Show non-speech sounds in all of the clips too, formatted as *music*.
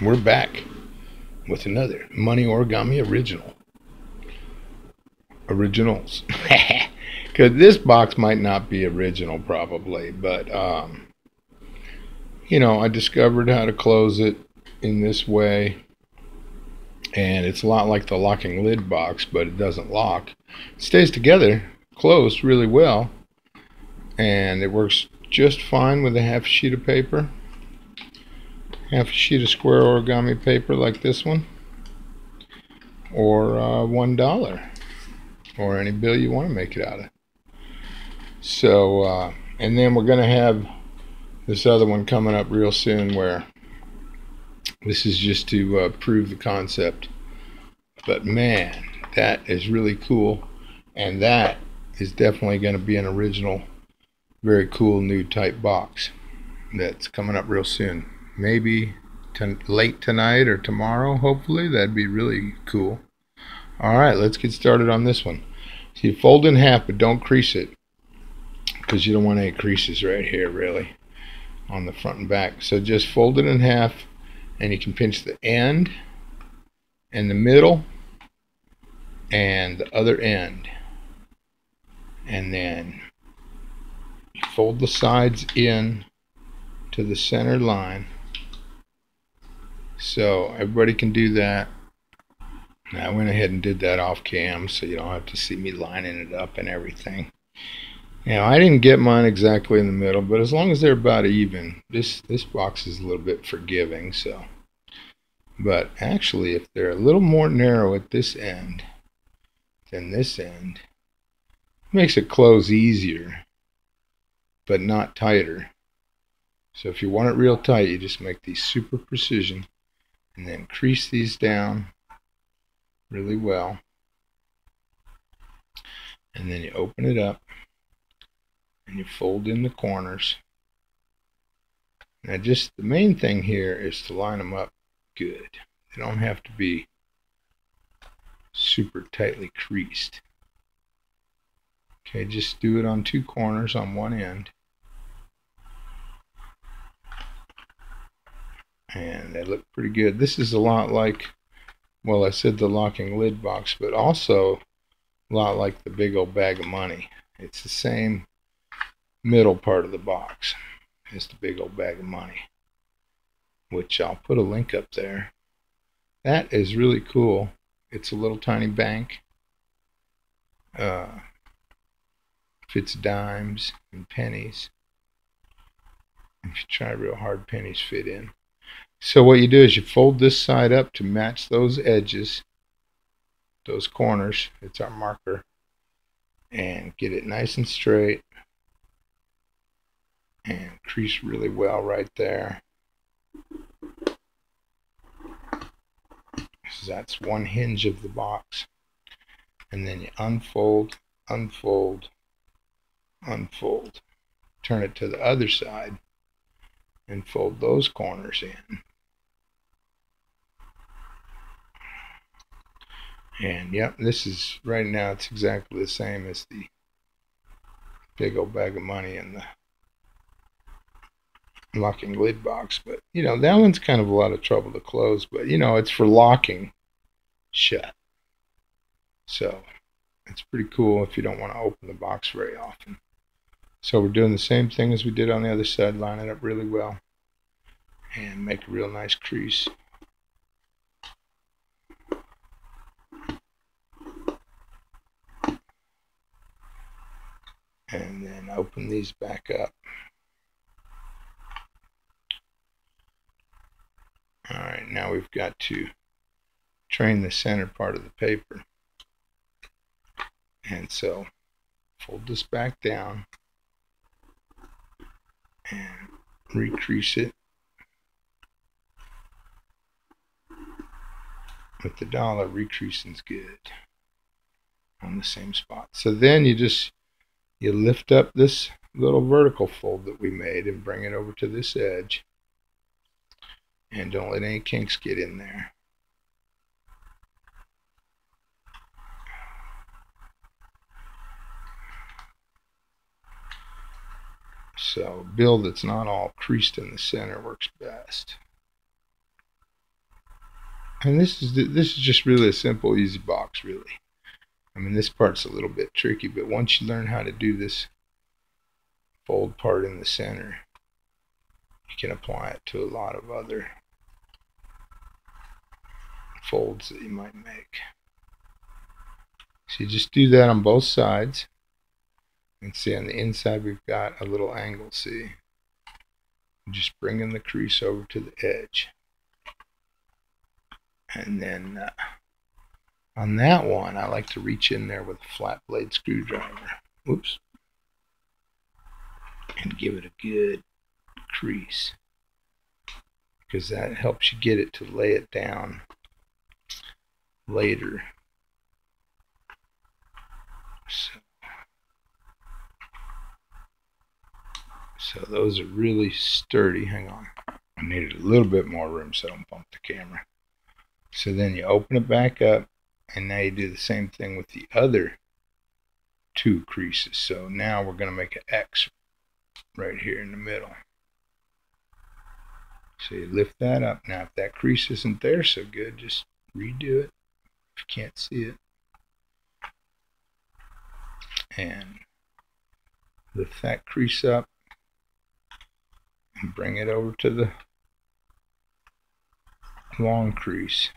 we're back with another Money Origami Original. Originals. *laughs* Because this box might not be original, probably, but, um, you know, I discovered how to close it in this way. And it's a lot like the locking lid box, but it doesn't lock. It stays together, closed really well. And it works just fine with a half sheet of paper half a sheet of square origami paper like this one or uh, one dollar or any bill you want to make it out of. So uh, and then we're going to have this other one coming up real soon where this is just to uh, prove the concept. But man that is really cool and that is definitely going to be an original very cool new type box that's coming up real soon maybe late tonight or tomorrow, hopefully. That'd be really cool. All right, let's get started on this one. So you fold in half, but don't crease it because you don't want any creases right here, really, on the front and back. So just fold it in half, and you can pinch the end and the middle and the other end. And then fold the sides in to the center line so everybody can do that. I went ahead and did that off cam so you don't have to see me lining it up and everything. Now I didn't get mine exactly in the middle, but as long as they're about even, this this box is a little bit forgiving. So, but actually, if they're a little more narrow at this end than this end, it makes it close easier, but not tighter. So if you want it real tight, you just make these super precision and then crease these down really well. And then you open it up and you fold in the corners. Now just the main thing here is to line them up good. They don't have to be super tightly creased. Okay just do it on two corners on one end and they look pretty good. This is a lot like, well, I said the locking lid box, but also a lot like the big old bag of money. It's the same middle part of the box as the big old bag of money, which I'll put a link up there. That is really cool. It's a little tiny bank. Uh, fits dimes and pennies. If you try real hard, pennies fit in. So what you do is you fold this side up to match those edges, those corners. It's our marker. And get it nice and straight. And crease really well right there. So that's one hinge of the box. And then you unfold, unfold, unfold. Turn it to the other side and fold those corners in. And yep, this is right now it's exactly the same as the big old bag of money in the locking lid box. But you know, that one's kind of a lot of trouble to close, but you know, it's for locking shut. So it's pretty cool if you don't want to open the box very often. So we're doing the same thing as we did on the other side, line it up really well and make a real nice crease. And then open these back up. Alright, now we've got to train the center part of the paper. And so fold this back down and recrease it with the dollar recreasing's good on the same spot. So then you just you lift up this little vertical fold that we made and bring it over to this edge and don't let any kinks get in there. So bill that's not all creased in the center works best. and this is this is just really a simple easy box really I mean this part's a little bit tricky but once you learn how to do this fold part in the center you can apply it to a lot of other folds that you might make. So you just do that on both sides. And see on the inside we've got a little angle see? Just bringing the crease over to the edge. And then uh, on that one, I like to reach in there with a flat blade screwdriver. Whoops. And give it a good crease. Because that helps you get it to lay it down later. So, so those are really sturdy. Hang on. I needed a little bit more room so I don't bump the camera. So then you open it back up and now you do the same thing with the other two creases. So now we're going to make an X right here in the middle. So you lift that up. Now if that crease isn't there so good, just redo it if you can't see it. And lift that crease up and bring it over to the long crease.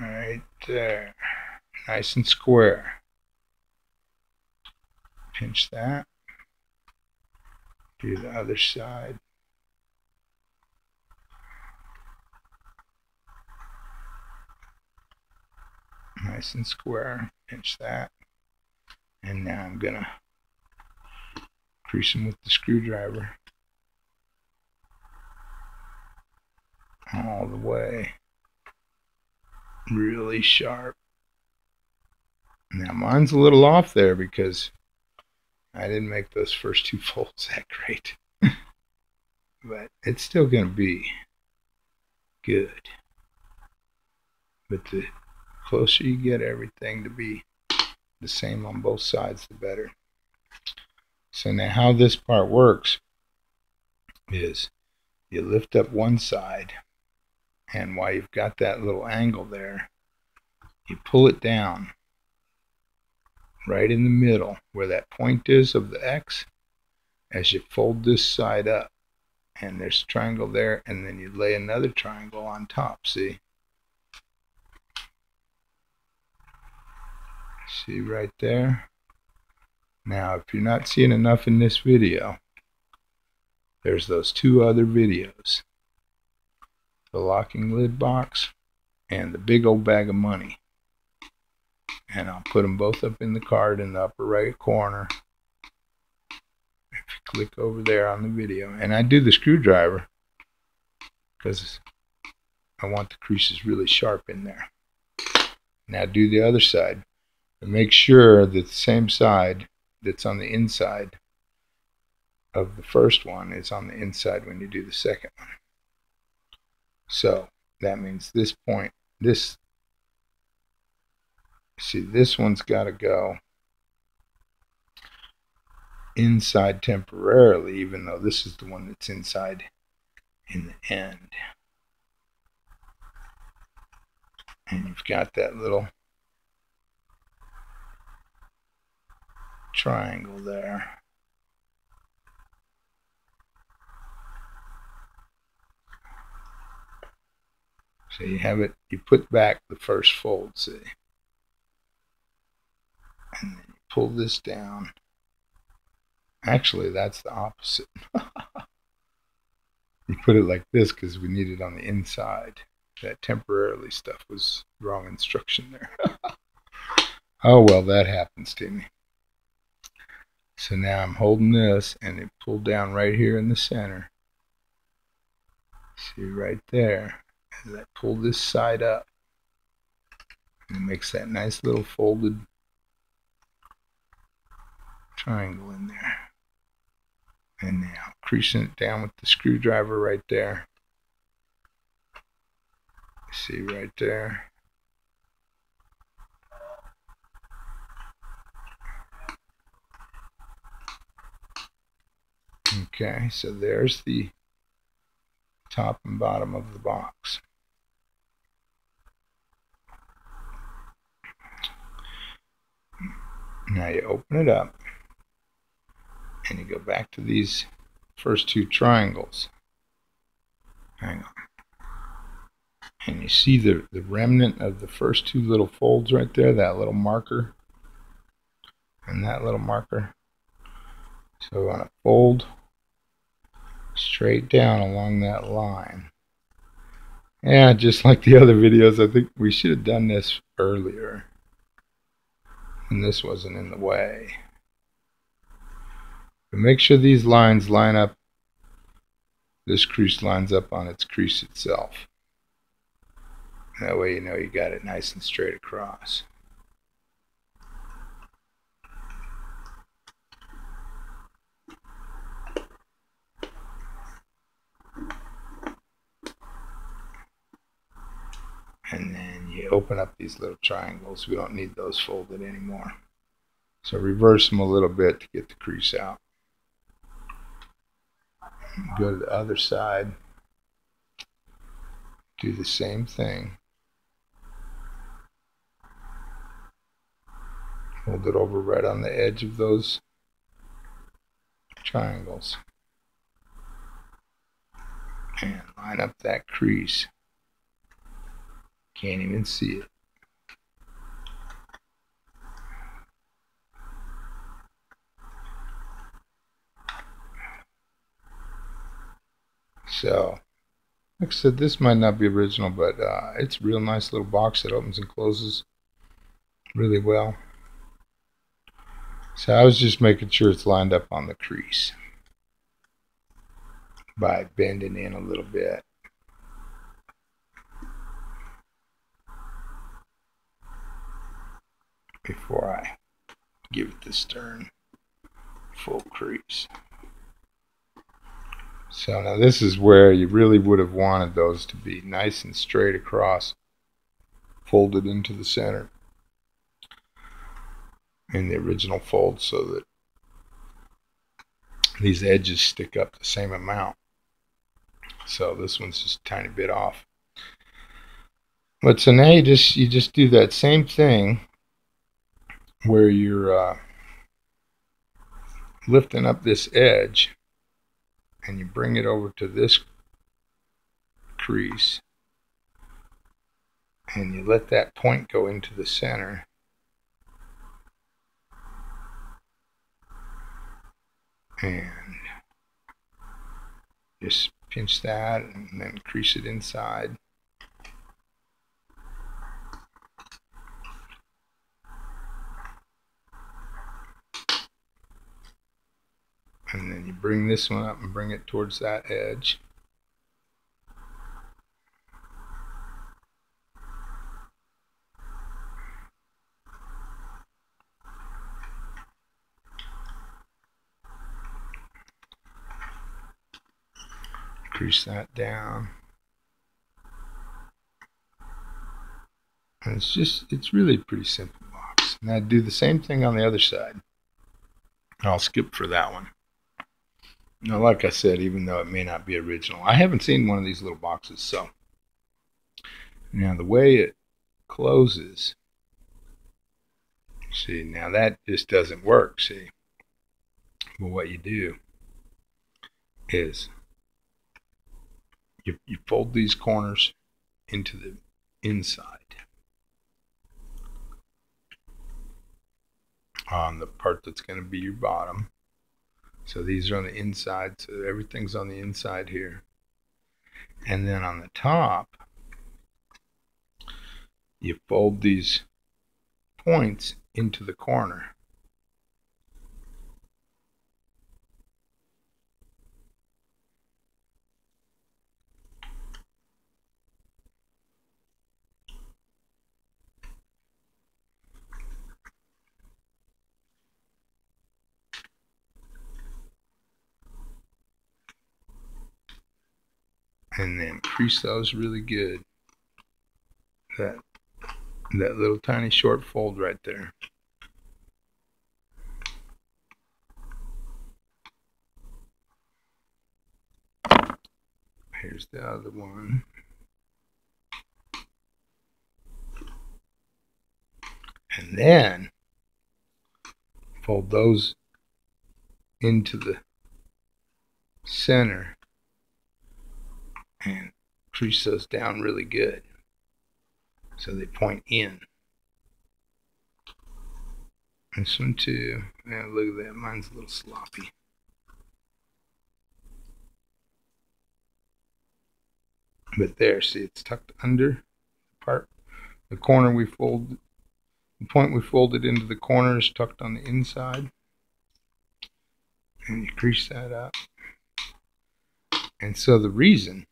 Right there nice and square. Pinch that. Do the other side. Nice and square. Pinch that. And now I'm gonna crease them with the screwdriver all the way really sharp. Now mine's a little off there because I didn't make those first two folds *laughs* that great. but it's still going to be good. But the closer you get everything to be the same on both sides, the better. So now how this part works is you lift up one side and while you've got that little angle there, you pull it down right in the middle where that point is of the X as you fold this side up. And there's a triangle there, and then you lay another triangle on top, see? See right there? Now, if you're not seeing enough in this video, there's those two other videos the locking lid box, and the big old bag of money. And I'll put them both up in the card in the upper right corner. If you click over there on the video. And I do the screwdriver because I want the creases really sharp in there. Now do the other side. And make sure that the same side that's on the inside of the first one is on the inside when you do the second one. So that means this point, this, see, this one's got to go inside temporarily, even though this is the one that's inside in the end. And you've got that little triangle there. So you have it, you put back the first fold, see? And then you pull this down. Actually, that's the opposite. *laughs* you put it like this because we need it on the inside. That temporarily stuff was wrong instruction there. *laughs* oh, well, that happens to me. So now I'm holding this and it pulled down right here in the center. See right there as I pull this side up. It makes that nice little folded triangle in there. And now creasing it down with the screwdriver right there. See right there. Okay, so there's the top and bottom of the box. Now you open it up and you go back to these first two triangles. Hang on. And you see the, the remnant of the first two little folds right there, that little marker and that little marker. So we're going to fold straight down along that line. Yeah, just like the other videos, I think we should have done this earlier. And this wasn't in the way. But make sure these lines line up. This crease lines up on its crease itself. That way you know you got it nice and straight across. and then you open up these little triangles. We don't need those folded anymore. So reverse them a little bit to get the crease out. Go to the other side. Do the same thing. Hold it over right on the edge of those triangles. And line up that crease. Can't even see it. So, like I said, this might not be original, but uh, it's a real nice little box that opens and closes really well. So I was just making sure it's lined up on the crease by bending in a little bit. Before I give it the stern full crease. So now this is where you really would have wanted those to be nice and straight across, folded into the center in the original fold so that these edges stick up the same amount. So this one's just a tiny bit off. But so now you just you just do that same thing where you're uh, lifting up this edge and you bring it over to this crease and you let that point go into the center. And just pinch that and then crease it inside and then you bring this one up and bring it towards that edge. Crease that down. And it's just it's really a pretty simple box. And I do the same thing on the other side. I'll skip for that one now, like I said, even though it may not be original, I haven't seen one of these little boxes. So, now the way it closes, see, now that just doesn't work. See, but what you do is you, you fold these corners into the inside on the part that's going to be your bottom so these are on the inside, so everything's on the inside here. And then on the top, you fold these points into the corner. Those really good. That that little tiny short fold right there. Here's the other one. And then fold those into the center and crease those down really good so they point in. This one too. Yeah, look at that. Mine's a little sloppy. But there, see, it's tucked under the part. The corner we fold, the point we folded into the corner is tucked on the inside. And you crease that up. And so the reason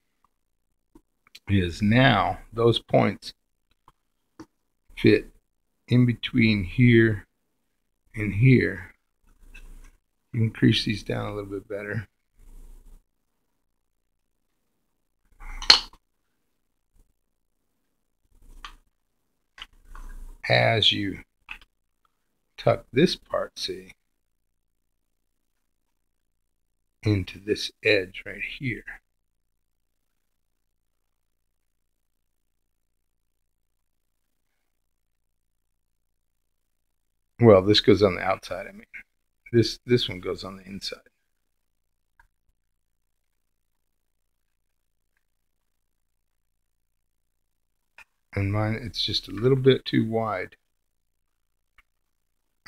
is now those points fit in between here and here. You can crease these down a little bit better. As you tuck this part, see, into this edge right here. Well, this goes on the outside, I mean. This this one goes on the inside. And mine, it's just a little bit too wide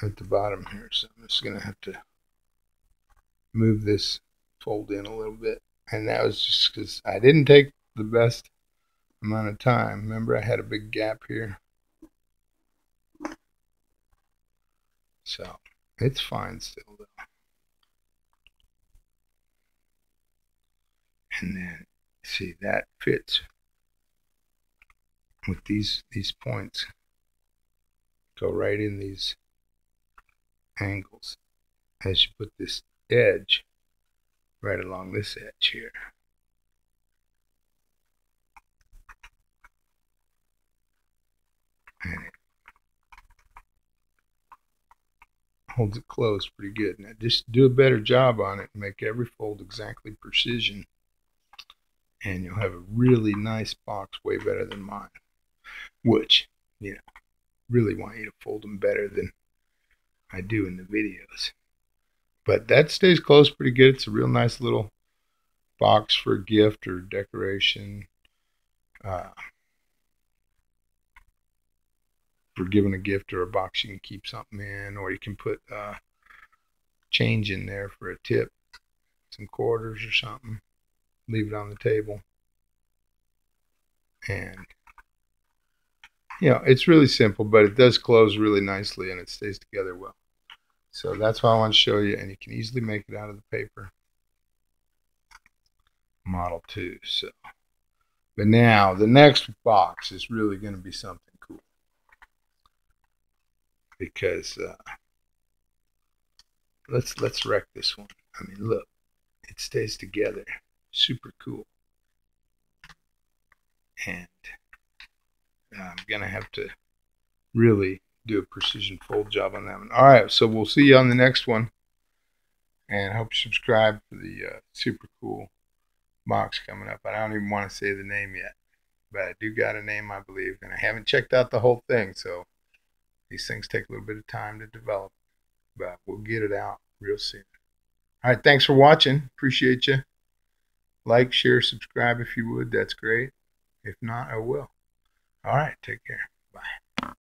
at the bottom here. So I'm just going to have to move this fold in a little bit. And that was just because I didn't take the best amount of time. Remember, I had a big gap here. So it's fine still though. And then see that fits with these these points. Go right in these angles as you put this edge right along this edge here. And it holds it closed pretty good. Now just do a better job on it and make every fold exactly precision. And you'll have a really nice box, way better than mine. Which, you know, really want you to fold them better than I do in the videos. But that stays closed pretty good. It's a real nice little box for a gift or decoration. Uh, for giving a gift or a box you can keep something in or you can put uh, change in there for a tip some quarters or something leave it on the table. And you know it's really simple but it does close really nicely and it stays together well. So that's why I want to show you and you can easily make it out of the paper. Model 2 so. But now the next box is really going to be something because uh, let's let's wreck this one. I mean, look, it stays together, super cool, and I'm gonna have to really do a precision fold job on that one. All right, so we'll see you on the next one, and hope you subscribe for the uh, super cool box coming up. I don't even want to say the name yet, but I do got a name, I believe, and I haven't checked out the whole thing, so. These things take a little bit of time to develop, but we'll get it out real soon. All right, thanks for watching. Appreciate you. Like, share, subscribe if you would. That's great. If not, I will. All right, take care.